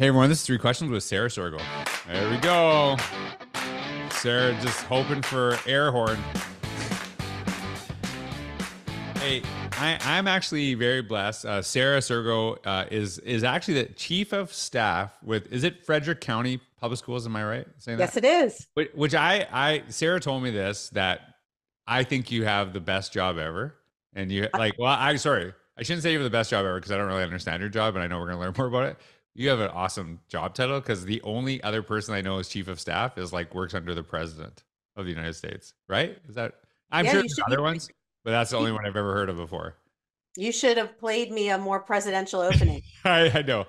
Hey everyone, this is three questions with Sarah Sirgo. There we go. Sarah just hoping for air horn. Hey, I, I'm actually very blessed. Uh, Sarah Sirgo uh, is is actually the chief of staff with is it Frederick County Public Schools? Am I right saying Yes, that? it is. Which, which I I Sarah told me this that I think you have the best job ever, and you like well I sorry I shouldn't say you have the best job ever because I don't really understand your job, and I know we're gonna learn more about it. You have an awesome job title because the only other person I know as chief of staff is like works under the president of the United States, right? Is that I'm Yeah, sure there's other ones, but that's the only one I've ever heard of before. You should have played me a more presidential opening. I, I know.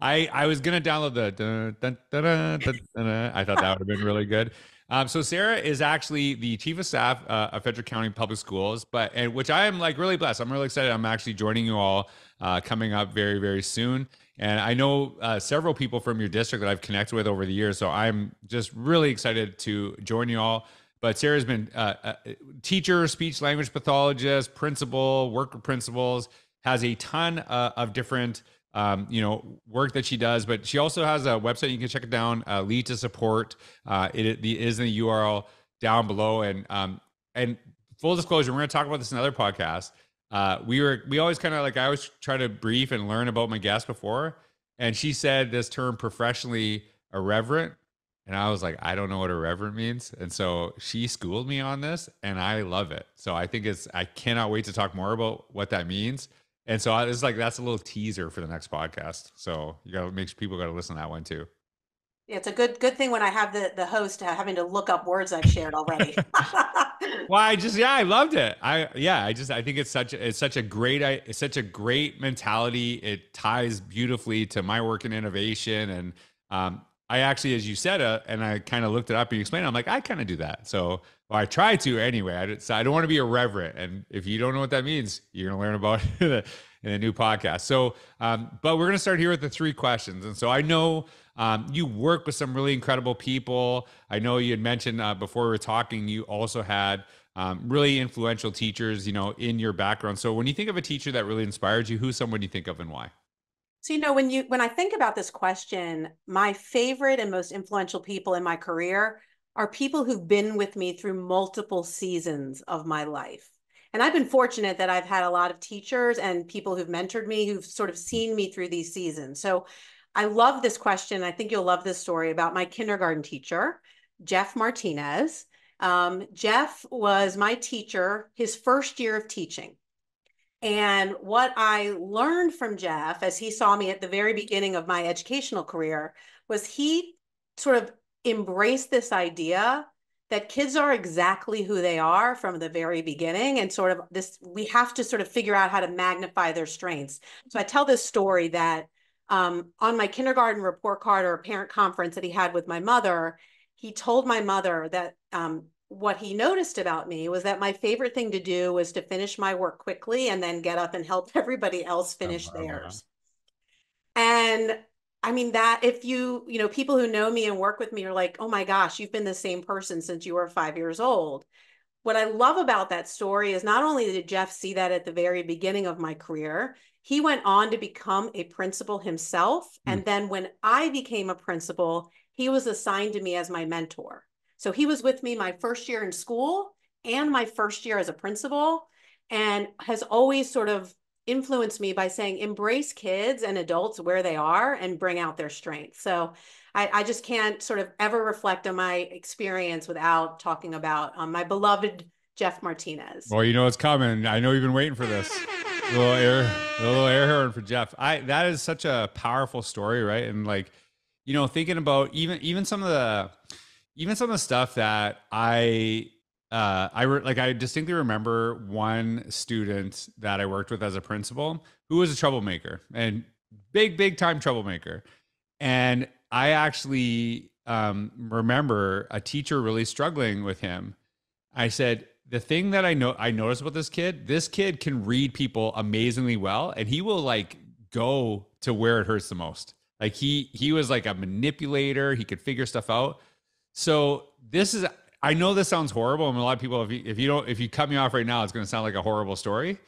I, I was gonna download the dun, dun, dun. I thought that would have been really good. Um, so Sarah is actually the chief of staff uh, of Frederick County Public Schools, but and which I am like really blessed. I'm really excited. I'm actually joining you all uh, coming up very very soon, and I know uh, several people from your district that I've connected with over the years. So I'm just really excited to join you all. But Sarah's been uh, a teacher, speech language pathologist, principal, work with principals, has a ton uh, of different um, you know work that she does. But she also has a website you can check it down. Uh, Lead to support. Uh, it, it is in the URL down below. And um, and full disclosure, we're going to talk about this in another podcast. Uh, we were we always kind of like I always try to brief and learn about my guests before, and she said this term professionally irreverent and I was like, I don't know what irreverent means. And so she schooled me on this and I love it. So I think it's, I cannot wait to talk more about what that means. And so I, it's like, that's a little teaser for the next podcast. So you got to make sure people got to listen to that one too. Yeah, it's a good good thing when I have the the host having to look up words I've shared already. Well, I just, yeah, I loved it. I, yeah, I just, I think it's such, it's such a great, it's such a great mentality. It ties beautifully to my work in innovation. And, um, I actually, as you said, uh, and I kind of looked it up and you explained, it, I'm like, I kind of do that. So well, I try to anyway. I, so I don't want to be irreverent. And if you don't know what that means, you're going to learn about it in a new podcast. So, um, but we're going to start here with the three questions. And so I know um, you work with some really incredible people. I know you had mentioned uh, before we were talking, you also had um, really influential teachers, you know, in your background. So when you think of a teacher that really inspired you, who's someone you think of and why? So you know when you when I think about this question, my favorite and most influential people in my career are people who've been with me through multiple seasons of my life. And I've been fortunate that I've had a lot of teachers and people who've mentored me who've sort of seen me through these seasons. So I love this question. I think you'll love this story about my kindergarten teacher, Jeff Martinez. Um, Jeff was my teacher his first year of teaching. And what I learned from Jeff as he saw me at the very beginning of my educational career was he sort of embraced this idea that kids are exactly who they are from the very beginning and sort of this we have to sort of figure out how to magnify their strengths so i tell this story that um, on my kindergarten report card or parent conference that he had with my mother he told my mother that um, what he noticed about me was that my favorite thing to do was to finish my work quickly and then get up and help everybody else finish wow. theirs and I mean that if you, you know, people who know me and work with me are like, "Oh my gosh, you've been the same person since you were 5 years old." What I love about that story is not only did Jeff see that at the very beginning of my career, he went on to become a principal himself, Hmm. and then when I became a principal, he was assigned to me as my mentor. So he was with me my first year in school and my first year as a principal and has always sort of influenced me by saying embrace kids and adults where they are and bring out their strengths. So I, I just can't sort of ever reflect on my experience without talking about um, my beloved Jeff Martinez. Well, you know it's coming. I know you've been waiting for this. A little air, a little air horn for Jeff. I that is such a powerful story, right? And like, you know, thinking about even even some of the even some of the stuff that I uh, I re- like I distinctly remember one student that I worked with as a principal who was a troublemaker and big, big time troublemaker. And I actually um, remember a teacher really struggling with him. I said, the thing that I know I noticed about this kid, this kid can read people amazingly well, and he will like go to where it hurts the most. Like he he was like a manipulator. He could figure stuff out. So this is I know this sounds horrible, and a lot of people, if you, if you don't, if you cut me off right now, it's going to sound like a horrible story.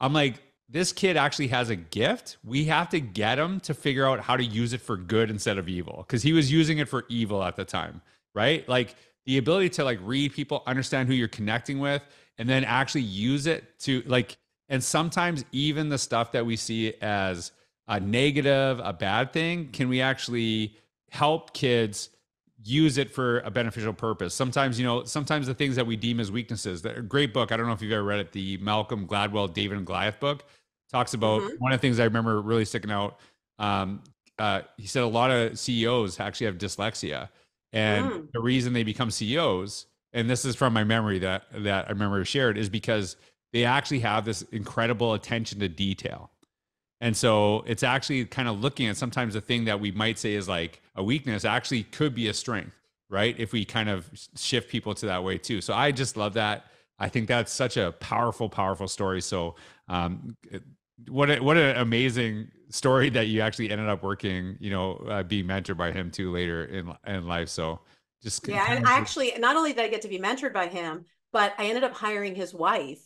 I'm like, this kid actually has a gift. We have to get him to figure out how to use it for good instead of evil because he was using it for evil at the time, right? Like the ability to like read people, understand who you're connecting with, and then actually use it to like, and sometimes even the stuff that we see as a negative, a bad thing, can we actually help kids use it for a beneficial purpose. Sometimes, you know, sometimes the things that we deem as weaknesses. That great book. I don't know if you've ever read it. The Malcolm Gladwell, David and Goliath book talks about mm-hmm. one of the things I remember really sticking out. Um, uh, he said a lot of CEOs actually have dyslexia, and mm. the reason they become CEOs, and this is from my memory that that I remember shared, is because they actually have this incredible attention to detail. And so it's actually kind of looking at sometimes the thing that we might say is like a weakness actually could be a strength, right? If we kind of shift people to that way too. So I just love that. I think that's such a powerful, powerful story. So um, what a, what an amazing story that you actually ended up working, you know, uh, being mentored by him too later in in life. So just yeah, and I actually not only did I get to be mentored by him, but I ended up hiring his wife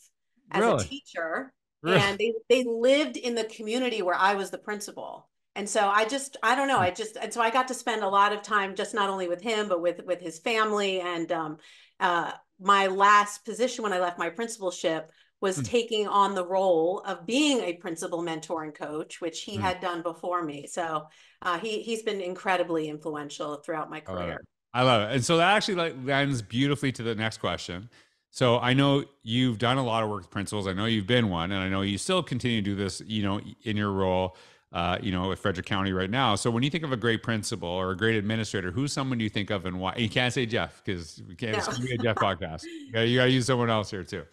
as really? a teacher and they they lived in the community where I was the principal. And so I just I don't know I just and so I got to spend a lot of time just not only with him but with with his family and um, uh, my last position when I left my principalship was mm. taking on the role of being a principal mentor and coach, which he mm. had done before me. So uh, he he's been incredibly influential throughout my career. I love it. And so that actually like lends beautifully to the next question. So I know you've done a lot of work with principals. I know you've been one, and I know you still continue to do this. You know, in your role, uh, you know, with Frederick County right now. So when you think of a great principal or a great administrator, who's someone you think of and why? You can't say Jeff because we can't. No. It's be a Jeff podcast. You got to use someone else here too.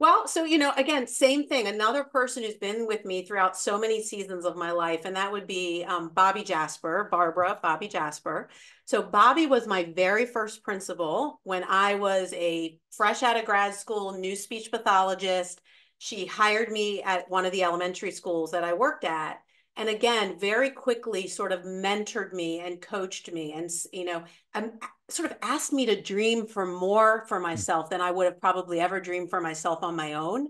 Well, so, you know, again, same thing. Another person who's been with me throughout so many seasons of my life, and that would be um, Bobby Jasper, Barbara, Bobby Jasper. So, Bobby was my very first principal when I was a fresh out of grad school, new speech pathologist. She hired me at one of the elementary schools that I worked at and again very quickly sort of mentored me and coached me and you know um, sort of asked me to dream for more for hmm. myself than i would have probably ever dreamed for myself on my own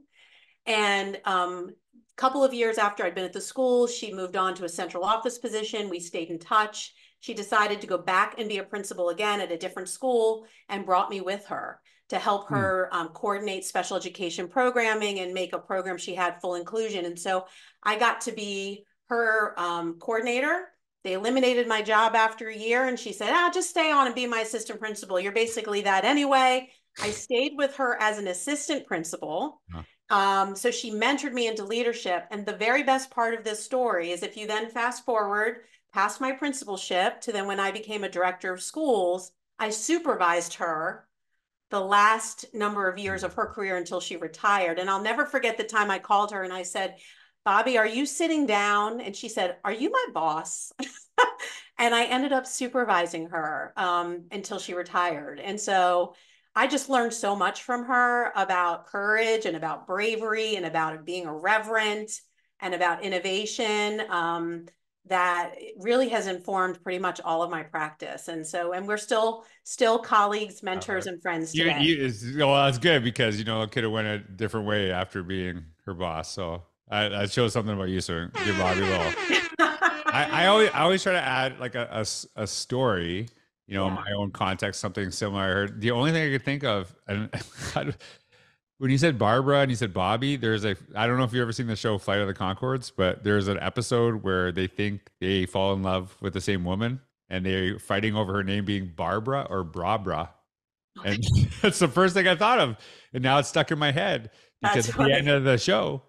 and um, a couple of years after i'd been at the school she moved on to a central office position we stayed in touch she decided to go back and be a principal again at a different school and brought me with her to help hmm. her um, coordinate special education programming and make a program she had full inclusion and so i got to be her um, coordinator. They eliminated my job after a year, and she said, "Ah, just stay on and be my assistant principal. You're basically that anyway." I stayed with her as an assistant principal. Huh. Um, so she mentored me into leadership. And the very best part of this story is if you then fast forward past my principalship to then when I became a director of schools, I supervised her the last number of years of her career until she retired. And I'll never forget the time I called her and I said, Bobby, are you sitting down? And she said, Are you my boss? and I ended up supervising her um, until she retired. And so I just learned so much from her about courage and about bravery and about being irreverent and about innovation um, that really has informed pretty much all of my practice. And so, and we're still still colleagues, mentors, uh, and friends today. You, you, well, that's good because you know it could have went a different way after being her boss. So I, that shows something about you, so give Bobby little. I, I, always I always try to add like a, a, a story, you know, yeah. my own context, something similar. I heard the only thing I could think of, and when you said Barbara and you said Bobby, there's a I don't know if you've ever seen the show Flight of the Conchords, but there's an episode where they think they fall in love with the same woman and they're fighting over her name being Barbara or Brabra. And that's the first thing I thought of. And now it's stuck in my head because that's at funny. the end of the show,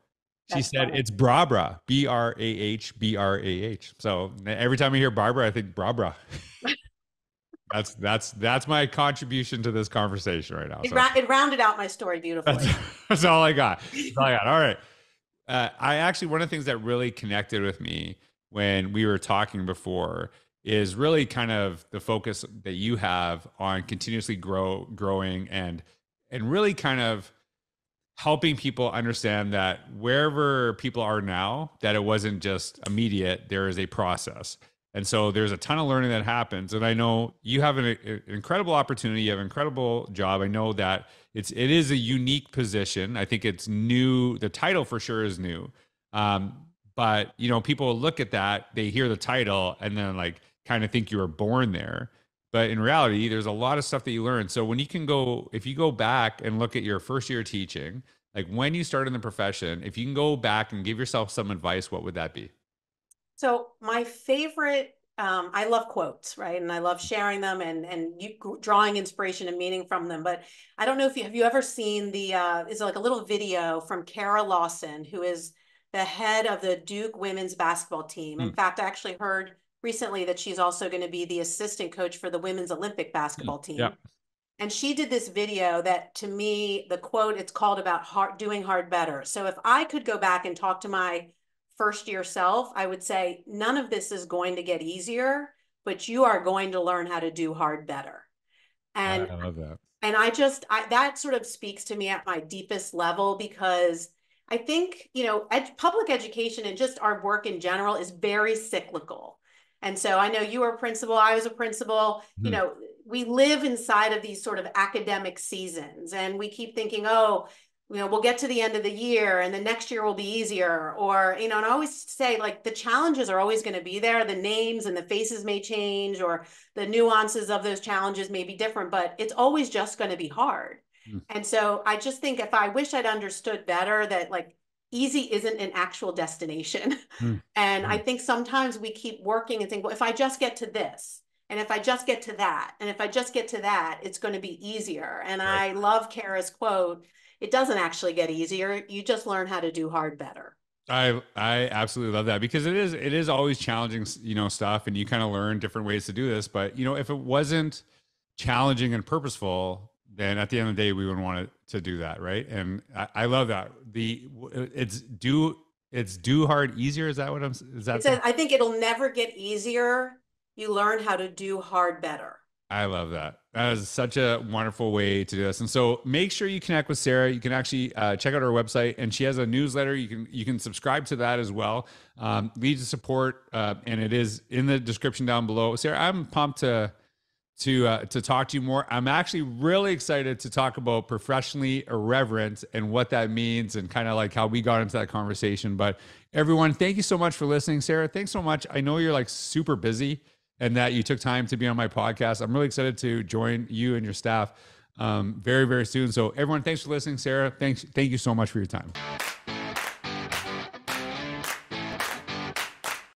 she said funny. it's Brabra, B R A H B R A H. So every time I hear Barbara, I think Brabra. that's that's that's my contribution to this conversation right now. It, so. ra- it rounded out my story beautifully. That's, that's all I got. That's all I got. All right. Uh, I actually one of the things that really connected with me when we were talking before is really kind of the focus that you have on continuously grow growing and and really kind of helping people understand that wherever people are now, that it wasn't just immediate, there is a process. And so there's a ton of learning that happens. And I know you have an, an, incredible opportunity, you have an incredible job. I know that it's it is a unique position. I think it's new. The title for sure is new. Um, but you know, people look at that, they hear the title, and then like kind of think you were born there. But in reality, there's a lot of stuff that you learn. So when you can go, if you go back and look at your first year teaching, like when you started in the profession, if you can go back and give yourself some advice, what would that be? So my favorite, um, I love quotes, right? And I love sharing them and and you, drawing inspiration and meaning from them. But I don't know if you have you ever seen the uh, is like a little video from Kara Lawson, who is the head of the Duke women's basketball team. In mm. fact, I actually heard recently that she's also going to be the assistant coach for the women's Olympic mm, basketball team. Yeah. And she did this video that to me, the quote, it's called about hard, doing hard better. So if I could go back and talk to my first year self, I would say none of this is going to get easier, but you are going to learn how to do hard better. And I love that. And I just, I, that sort of speaks to me at my deepest level because I think, you know, ed- public education and just our work in general is very cyclical. And so I know you were a principal, I was a principal, mm. you hmm. know, we live inside of these sort of academic seasons and we keep thinking, oh, you know, we'll get to the end of the year and the next year will be easier. Or, you know, and I always say like the challenges are always going to be there. The names and the faces may change or the nuances of those challenges may be different, but it's always just going to be hard. Mm. And so I just think if I wish I'd understood better that like easy isn't an actual destination. Mm. and mm. I think sometimes we keep working and think, well, if I just get to this, and if I just get to that, and if I just get to that, it's going to be easier. And right. I love Kara's quote it doesn't actually get easier. You just learn how to do hard better. I I absolutely love that because it is it is always challenging, you know, stuff and you kind of learn different ways to do this, but you know, if it wasn't challenging and purposeful, then at the end of the day we wouldn't want to do that, right? And I, I love that. The it's do it's do hard easier. Is that what I'm? Is that? Says, I think it'll never get easier. You learn how to do hard better. I love that. That is such a wonderful way to do this. And so make sure you connect with Sarah. You can actually uh, check out her website, and she has a newsletter. You can you can subscribe to that as well. Um, lead to support, uh, and it is in the description down below. Sarah, I'm pumped to to uh, to talk to you more. I'm actually really excited to talk about professionally irreverent and what that means, and kind of like how we got into that conversation. But everyone, thank you so much for listening, Sarah. Thanks so much. I know you're like super busy and that you took time to be on my podcast. I'm really excited to join you and your staff um, very, very soon. So, everyone, thanks for listening. Sarah, thanks, thank you so much for your time.